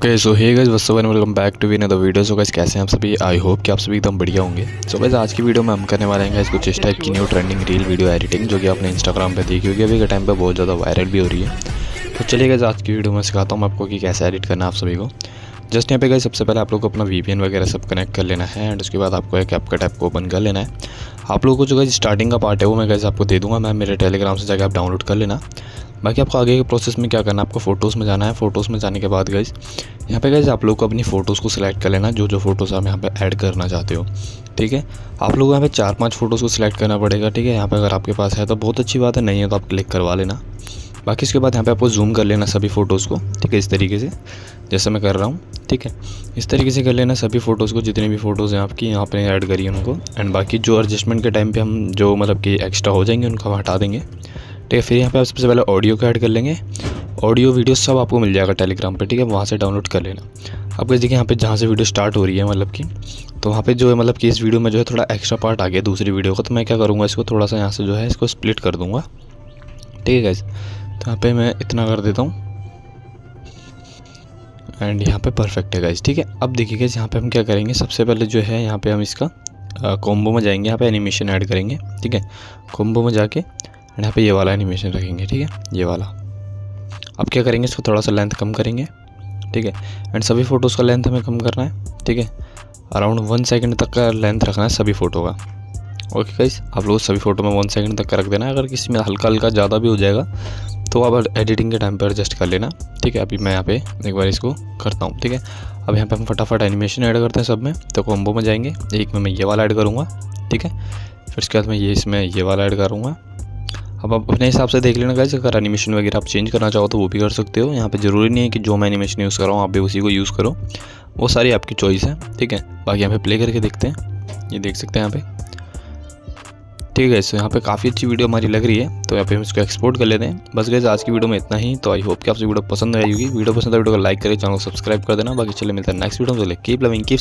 Okay so hey up and welcome back to win the video so guys कैसे हैं आप सभी? I hope कि आप सभी एकदम बढ़िया होंगे। सो so गाइस आज की वीडियो में हम करने वाले हैं कुछ इस टाइप की new trending reel video editing जो कि आपने इंस्टाग्राम पे देखी होगी। अभी के टाइम पे बहुत ज़्यादा वायरल भी हो रही है। तो चलिए गाइस आज की वीडियो में सिखाता हूँ आपको कि कैसे एडिट करना है आप सभी को। जस्ट यहाँ पे गए सबसे पहले आप लोग को अपना VPN वगैरह सब कनेक्ट कर लेना है एंड उसके बाद आपको एक ऐप का टैप को ओपन कर लेना है। आप लोगों को जो गैस स्टार्टिंग का पार्ट है वो मैं गैस आपको दे दूँगा। मैं मेरे टेलीग्राम से जाकर आप डाउनलोड कर लेना। बाकी आपको आगे के प्रोसेस में क्या करना है? आपको फ़ोटोज़ में जाना है। फ़ोटोज़ में जाने के बाद गैस यहाँ पे गैस आप लोग को अपनी फ़ोटोज़ को सिलेक्ट कर लेना। जो जो फ़ोटोज़ आप यहाँ पे ऐड करना चाहते हो, ठीक है? आप लोग यहाँ पे चार पाँच फ़ोटोज़ को सिलेक्ट करना पड़ेगा, ठीक है? यहाँ पे अगर आपके पास है तो बहुत अच्छी बात है, नहीं है तो आप क्लिक करवा लेना। बाकी इसके बाद यहाँ पे आपको जूम कर लेना सभी फ़ोटोज़ को, ठीक है? इस तरीके से, जैसे मैं कर रहा हूँ, ठीक है? इस तरीके से कर लेना सभी फ़ोटोज़ को, जितने भी फ़ोटोज़ हैं आपकी, यहाँ पे ऐड करिए उनको। एंड बाकी जो एडजस्टमेंट के टाइम पे हम, जो मतलब कि एक्स्ट्रा हो जाएँगे, उनको हम हटा देंगे। ठीक है। फिर यहाँ पे आप सबसे पहले ऑडियो को ऐड कर लेंगे। ऑडियो वीडियो सब आपको मिल जाएगा टेलीग्राम पर ठीक है? वहाँ से डाउनलोड कर लेना। अब देखिए, यहाँ पे जहाँ से वीडियो स्टार्ट हो रही है मतलब कि तो वहाँ पे जो है मतलब कि इस वीडियो में जो है, थोड़ा एक्स्ट्रा पार्ट आ गया दूसरी वीडियो का। तो मैं क्या करूँगा, इसको थोड़ा सा यहाँ से जो है, इसको स्प्लिट कर दूँगा। ठीक है गैस तो यहाँ पे मैं इतना कर देता हूँ। एंड यहाँ पे परफेक्ट है गाइज़ ठीक है? अब देखिए गाइज़ यहाँ पे हम क्या करेंगे, सबसे पहले जो है, यहाँ पे हम इसका कॉम्बो में जाएँगे। यहाँ पे एनिमेशन ऐड करेंगे, ठीक है? कॉम्बो में जाके यहाँ पे ये वाला एनिमेशन रखेंगे, ठीक है? ये वाला। अब क्या करेंगे, इसको थोड़ा सा लेंथ कम करेंगे, ठीक है? एंड सभी फ़ोटोज़ का लेंथ हमें कम करना है, ठीक है? अराउंड वन सेकेंड तक का लेंथ रखना है सभी फ़ोटो का। ओके गाइस आप लोग सभी फ़ोटो में वन सेकंड तक का रख देना अगर किसी में हल्का हल्का ज़्यादा भी हो जाएगा तो आप एडिटिंग के टाइम पर एडजस्ट कर लेना, ठीक है? अभी मैं यहाँ पे एक बार इसको करता हूँ, ठीक है? अब यहाँ पे हम फटाफट एनिमेशन ऐड करते हैं सब में। तो कॉम्बो में जाएँगे। एक में मैं ये वाला ऐड करूँगा, ठीक है? फिर उसके बाद मैं ये, इसमें ये वाला ऐड करूँगा। अब आप अपने हिसाब से देख लेना गाइस अगर एनिमेशन वगैरह आप चेंज करना चाहो तो वो भी कर सकते हो। यहाँ पे ज़रूरी नहीं है कि जो मैं एनिमेशन यूज़ कर रहा हूँ, आप भी उसी को यूज़ करो। वो सारी आपकी चॉइस है, ठीक है? बाकी यहाँ पे प्ले करके देखते हैं। ये देख सकते हैं यहाँ पे। ठीक है सो यहाँ पे काफ़ी अच्छी वीडियो हमारी लग रही है तो यहाँ पे हम इसको एक्सपोर्ट कर लेते हैं। बस गए आज की वीडियो में इतना ही तो आई होप कि आपसे वीडियो पसंद आई होगी। वीडियो पसंद है वीडियो को लाइक करें चैनल को सब्सक्राइब कर देना। बाकी चले मिलता है नेक्स्ट वीडियो में कीप लविंग कीप